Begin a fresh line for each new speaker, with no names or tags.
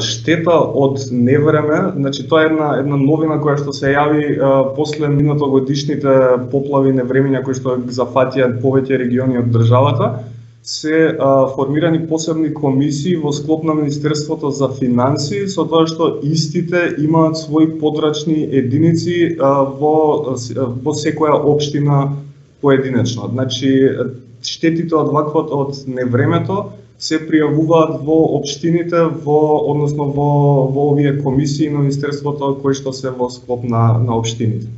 Штета од невреме, значи тоа е една една новина која што се јави а, после минатогодишните поплави невремиња кои што зафатија повеќе региони од државата, се а, формирани посебни комисии во склоп на Министерството за финансии со тоа што истите имаат свои подрачни единици а, во во секоја општина поединечно. Значи штетите од ваквот од невремето се пријавуваат во општините, во односно во во овие комисии на министерството кои што се во склоп на на општините.